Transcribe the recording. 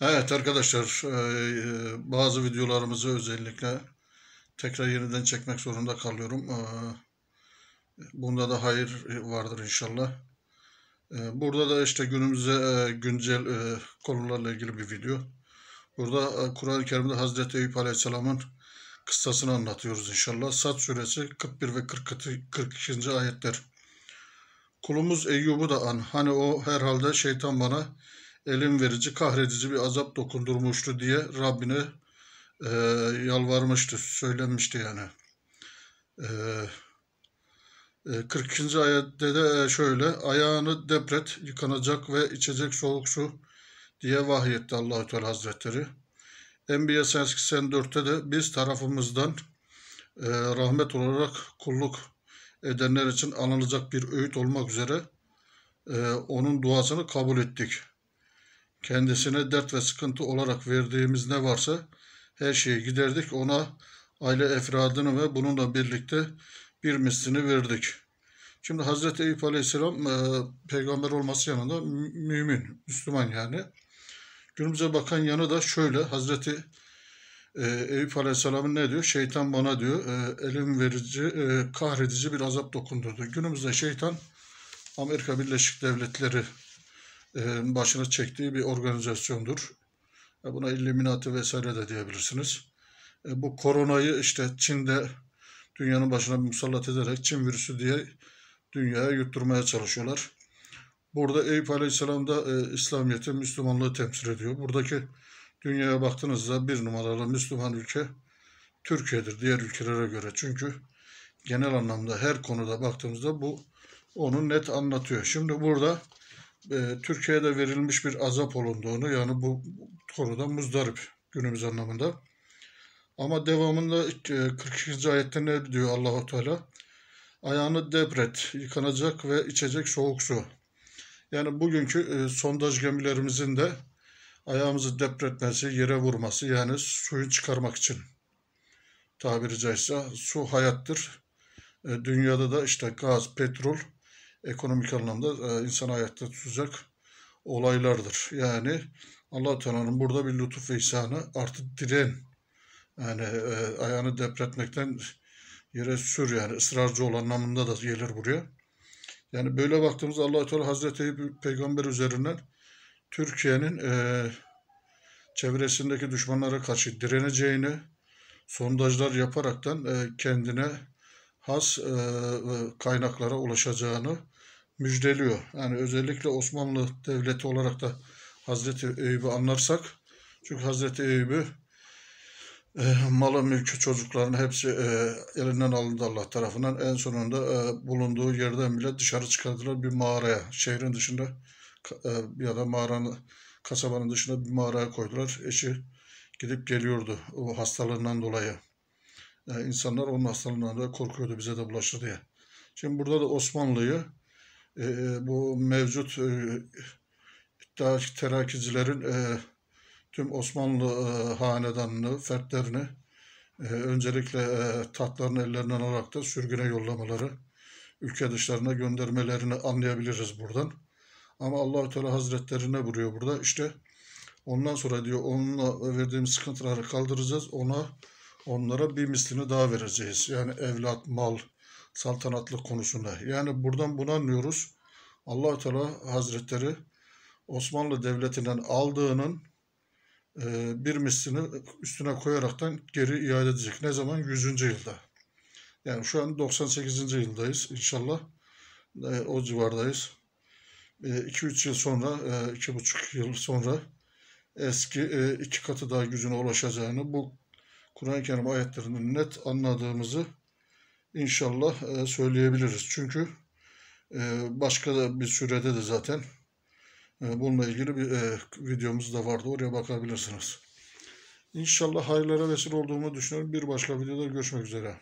Evet arkadaşlar, e, bazı videolarımızı özellikle tekrar yeniden çekmek zorunda kalıyorum. E, Bunda da hayır vardır inşallah. E, Burada da işte günümüze e, güncel e, konularla ilgili bir video. Burada e, Kur'an-ı Kerim'de Hazreti Eyüp Aleyhisselam'ın kıssasını anlatıyoruz inşallah. Sad suresi 41 ve 42. 42. ayetler. Kulumuz Eyyub'u da an. Hani o herhalde şeytan bana elim verici, kahredici bir azap dokundurmuştu diye Rabbine e, yalvarmıştı, söylenmişti yani. E, e, 42. ayette de şöyle, ayağını depret, yıkanacak ve içecek soğuk su diye vahyetti Allahü Teala Hazretleri. Enbiya 84'te de biz tarafımızdan e, rahmet olarak kulluk edenler için anılacak bir öğüt olmak üzere e, onun duasını kabul ettik. Kendisine dert ve sıkıntı olarak verdiğimiz ne varsa her şeyi giderdik. Ona aile efradını ve bununla birlikte bir mislini verdik. Şimdi Hazreti Eyüp Aleyhisselam e, peygamber olması yanında mümin, Müslüman yani. Günümüze bakan yanı da şöyle. Hazreti e, Eyüp Aleyhisselam'ın ne diyor? Şeytan bana diyor e, elim verici, e, kahredici bir azap dokundurdu. Günümüzde şeytan Amerika Birleşik Devletleri başına çektiği bir organizasyondur. E, buna Illuminati vesaire de diyebilirsiniz. E, bu koronayı işte Çin'de dünyanın başına musallat ederek Çin virüsü diye dünyaya yutturmaya çalışıyorlar. Burada Eyüp Aleyhisselam da e, İslamiyet'i, Müslümanlığı temsil ediyor. Buradaki dünyaya baktığınızda bir numaralı Müslüman ülke Türkiye'dir diğer ülkelere göre. Çünkü genel anlamda her konuda baktığımızda bu onu net anlatıyor. Şimdi burada e, Türkiye'de verilmiş bir azap olunduğunu yani bu konuda muzdarip günümüz anlamında. Ama devamında e, 42. ayette ne diyor Allahu Teala? Ayağını debret, yıkanacak ve içecek soğuk su. Yani bugünkü e, sondaj gemilerimizin de ayağımızı depretmesi, yere vurması yani suyu çıkarmak için tabiri caizse su hayattır. E, dünyada da işte gaz, petrol ekonomik anlamda e, insan ayakta tutacak olaylardır. Yani allah Teala'nın burada bir lütuf ve ihsanı artı diren yani e, ayağını depretmekten yere sür yani ısrarcı olan anlamında da gelir buraya. Yani böyle baktığımızda allah Teala Hazreti Peygamber üzerinden Türkiye'nin e, çevresindeki düşmanlara karşı direneceğini sondajlar yaparaktan e, kendine has e, kaynaklara ulaşacağını müjdeliyor. Yani özellikle Osmanlı Devleti olarak da Hazreti Eyüp'ü anlarsak çünkü Hazreti Eyüp'ü e, malı, mülkü, çocukların hepsi e, elinden alındı Allah tarafından. En sonunda e, bulunduğu yerden bile dışarı çıkardılar bir mağaraya. Şehrin dışında e, ya da mağaranın, kasabanın dışında bir mağaraya koydular. Eşi gidip geliyordu o hastalığından dolayı. E, insanlar onun hastalığından da korkuyordu bize de bulaşır diye. Şimdi burada da Osmanlı'yı e, bu mevcut e, iddia terakicilerin e, tüm Osmanlı e, hanedanını, fertlerini e, öncelikle e, ellerinden alarak da sürgüne yollamaları, ülke dışlarına göndermelerini anlayabiliriz buradan. Ama allah Teala Hazretleri ne buyuruyor burada? İşte ondan sonra diyor onunla verdiğimiz sıkıntıları kaldıracağız. Ona onlara bir mislini daha vereceğiz. Yani evlat, mal, saltanatlık konusunda. Yani buradan bunu anlıyoruz. allah Teala Hazretleri Osmanlı Devleti'nden aldığının e, bir mislini üstüne koyaraktan geri iade edecek. Ne zaman? 100. yılda. Yani şu an 98. yıldayız inşallah. E, o civardayız. 2-3 yıl sonra, 2,5 yıl sonra eski iki katı daha gücüne ulaşacağını bu Kur'an-ı Kerim ayetlerinin net anladığımızı inşallah e, söyleyebiliriz. Çünkü e, başka da bir sürede de zaten e, bununla ilgili bir videomuz da vardı. Oraya bakabilirsiniz. İnşallah hayırlara vesile olduğumu düşünüyorum. Bir başka videoda görüşmek üzere.